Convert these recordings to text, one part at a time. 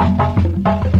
Thank you.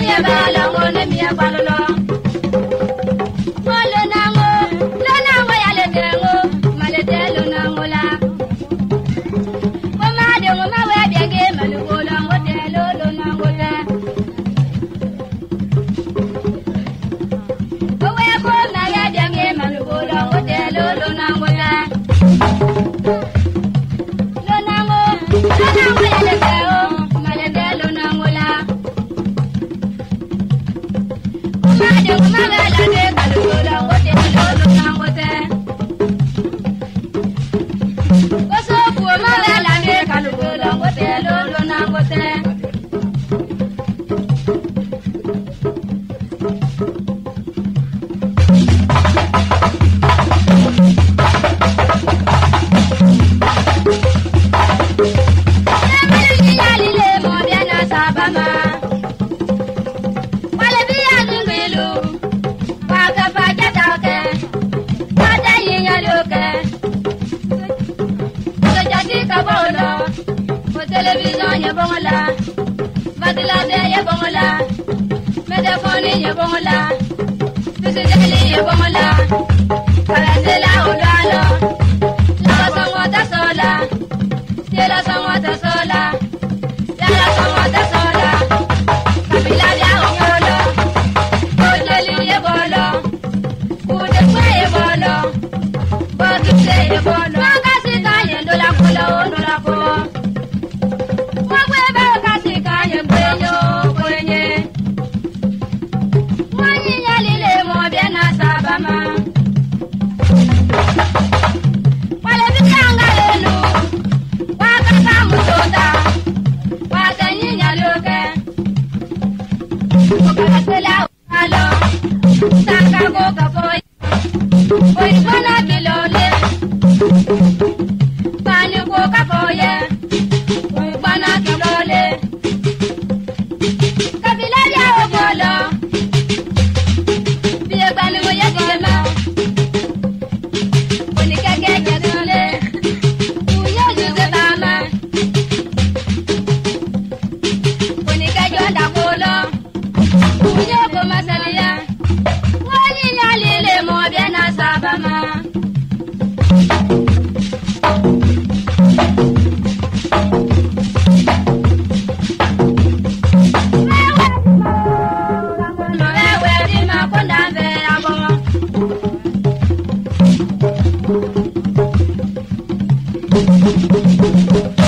miya bala ngone miya bala mi yẹ bọ́n la títí jẹ́lí la kàrẹ́sì la ò lọ àná lọ́wọ́ sọmọ tẹ̀sán la tí lọ sọmọ tẹ̀sán la tí lọ sọmọ tẹ̀sán la kàbílà bí àwọn yọ lọ kó Thank you.